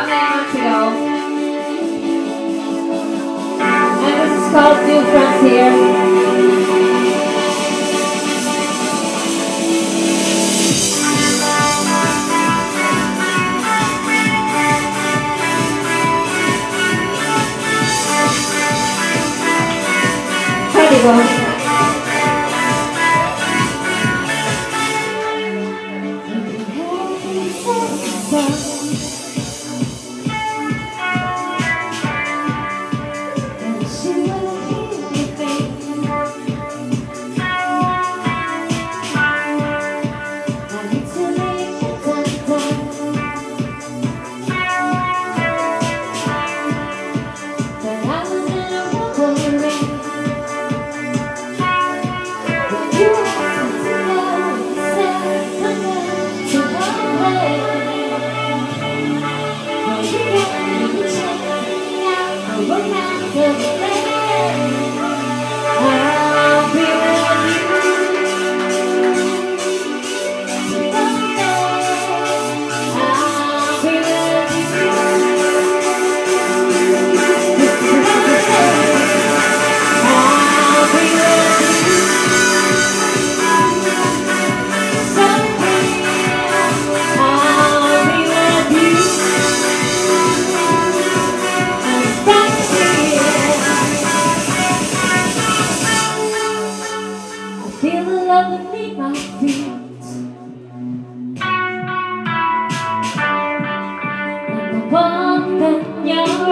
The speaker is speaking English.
how many months ago. And this is called New Frontier. Yeah. nhớ